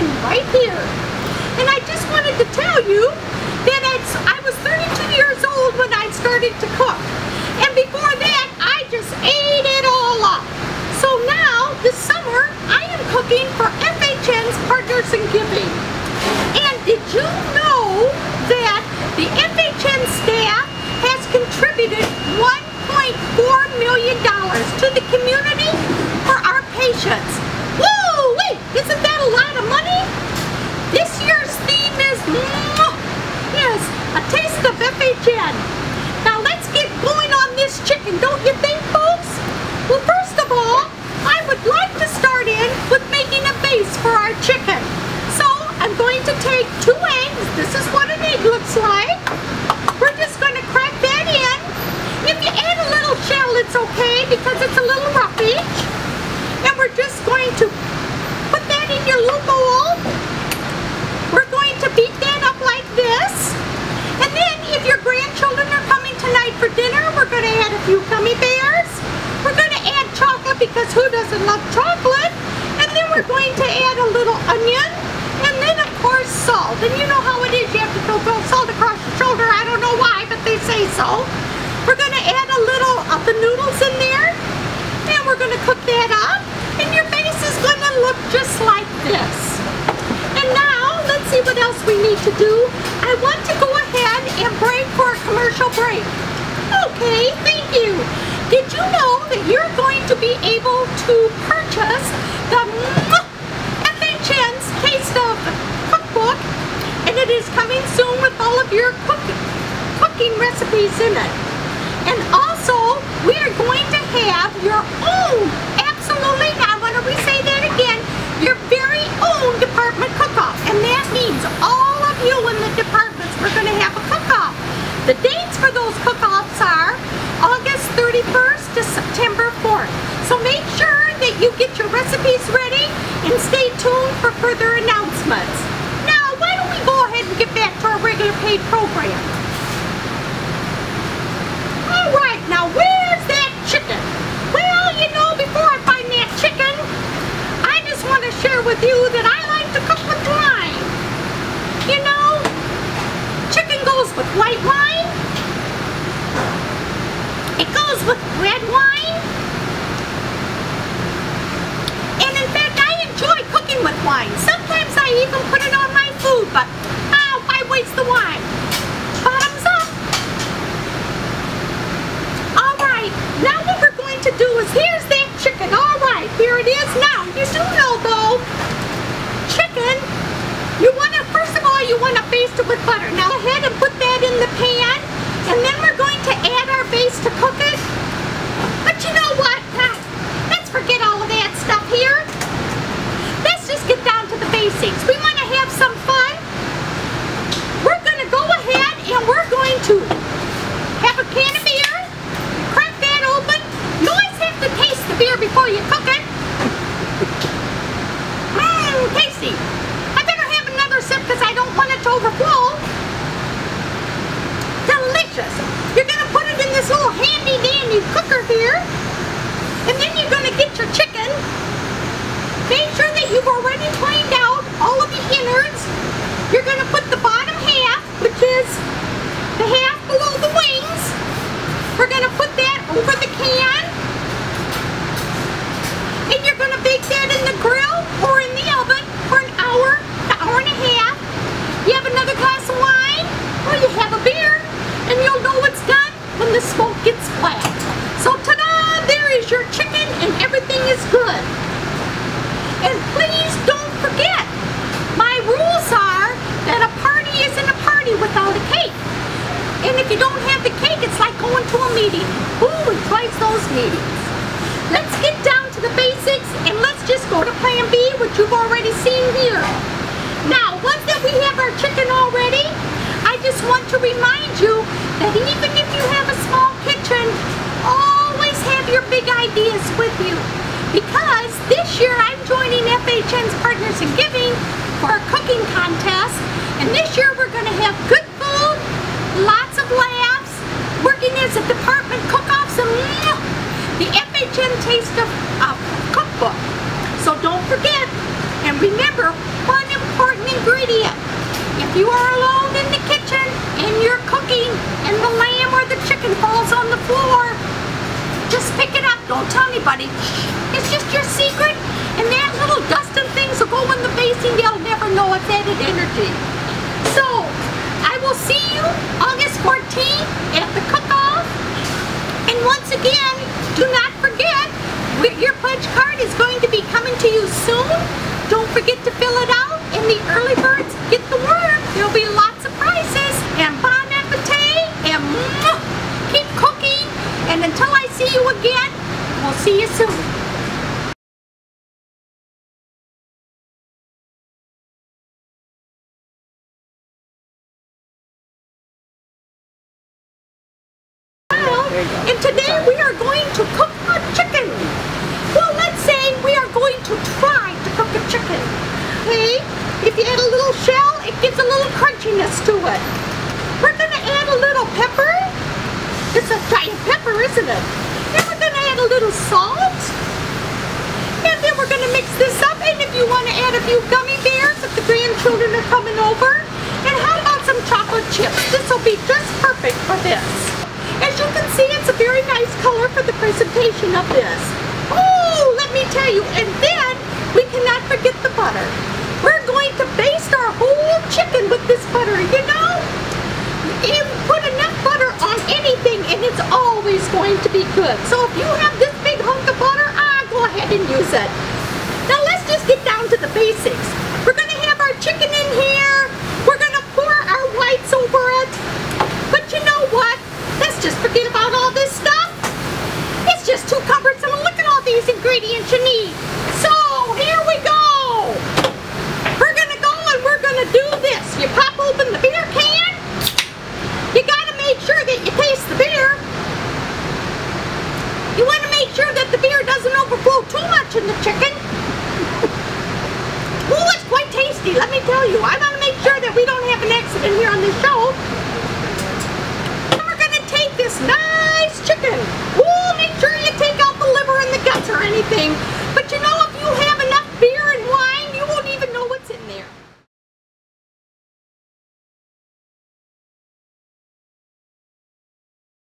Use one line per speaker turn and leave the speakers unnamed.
chicken right here. And I just wanted to tell you that I was 32 years old when I started to cook. And before that, I just ate it all up. So now, this summer, I am cooking for FHN's Partners in Giving. And did you know that the FHN staff has contributed $1.4 million to the community for our patients? Woo! Wait, isn't that a lot of money? This year's theme is, mwah, yes, a taste of FHN. Now let's get going on this chicken, don't you think, folks? Well, first of all, I would like to start in with making a base for our chicken. So I'm going to take two eggs. This is what an egg looks like. We're just going to crack that in. If you add a little shell, it's okay because it's a little roughage. And we're just going to put that in your little bowl. We're going to beat that up like this. And then if your grandchildren are coming tonight for dinner, we're going to add a few gummy bears. We're going to add chocolate because who doesn't love chocolate? And then we're going to add a little onion. And then of course salt. And you know how it is, you have to throw salt across your shoulder. I don't know why, but they say so. We're going to add a little of the noodles in there. And we're going to cook that up. And your face is going to look just like this. And now, let's see what else we need to do. I want to go ahead and break for a commercial break. Okay, thank you. Did you know that you're going to be able to purchase the FHN's Taste of Cookbook and it is coming soon with all of your cook cooking recipes in it. And also, we are going to have your own, absolutely, I want to re-say that again, your very own department cook-off. And that means all of you in the departments, we're going to have a cook-off. The dates for those cook-offs are August 31st to September 4th. So make sure that you get your recipes ready and stay tuned for further announcements. Now, why don't we go ahead and get back to our regular paid program? All right, now where's that chicken? Well, you know, before I find that chicken, I just want to share with you that I like to cook with wine. You know, chicken goes with white wine. It goes with red wine. And in fact, I enjoy cooking with wine. Sometimes I even put it on my food, but oh, why waste the wine? Bottoms up. All right, now what we're going to do is, here's that chicken. All right, here it is. Now, you do know though, chicken, you want to, first of all, you want to baste it with butter. Now, ahead and put that in the pan, and then we're going to add our base to cook it. But you know what? Ah, Let's forget all of that stuff here. Let's just get down to the basics. We want to have some fun. We're going to go ahead and we're going to have a can of beer, crack that open. You always have to taste the beer before you cook it. Mmm, tasty. I better have another sip because I don't want it to overflow. Delicious. You're going to put it in this little handy dandy cooker here. And then you're going to get your chicken. Make sure that you've already cleaned out all of the innards. You're going to put the bottom half, which is the half below the wings. We're going to put that over the can. And you're going to bake that in the grill or in the oven for an hour, an hour and a half. You have another glass of wine or you have a beer and you'll know it's done when the smoke gets flat. So ta-da! There is your chicken and everything is good. And please don't forget, my rules are that a party isn't a party without a cake. And if you don't have the cake, it's like going to a meeting. Who enjoys those meetings? Let's get basics and let's just go to plan B, which you've already seen here. Now, once that we have our chicken already, I just want to remind you that even if you have a small kitchen, always have your big ideas with you. Because this year I'm joining FHN's Partners in Giving for a cooking contest. And this year we're going to have good food, lots of laughs, working as a department cook-offs, and mwah, the FHN Taste of uh, Cookbook. So don't forget, and remember, one important ingredient. If you are alone in the kitchen and you're cooking and the lamb or the chicken falls on the floor, just pick it up. Don't tell anybody. It's just your secret. And that little dust and things will go in the basing. They'll never know it's added energy. So, I will see you August 14th at the cook-off. And once again, do not forget, your pledge card is going to be coming to you soon. Don't forget to fill it out. And the early birds get the word. There'll be lots of prizes. And bon appetit. And mwah, keep cooking. And until I see you again, we'll see you soon. And today we are going to cook a chicken. Well, let's say we are going to try to cook a chicken. Okay? If you add a little shell, it gives a little crunchiness to it. We're going to add a little pepper. It's a giant pepper, isn't it? Little salt. And then we're going to mix this up. And if you want to add a few gummy bears, if the grandchildren are coming over. And how about some chocolate chips? This will be just perfect for this. As you can see, it's a very nice color for the presentation of this. Oh, let me tell you, and then we cannot forget the butter. We're going to baste our whole chicken with this butter, you know? You put enough butter on anything and it's always going to be good. So if you have this big hunk of butter, ah, go Now let's just get down to the basics. We're going to have our chicken in here. We're going to pour our whites over it. But you know what? Let's just forget about all this stuff. It's just too cumbersome. Look at all these ingredients you need. So, here we go. We're gonna go and we're gonna do this. You pop open the beer can. You gotta make sure that you taste the beer. You wanna make sure that the beer doesn't in the chicken.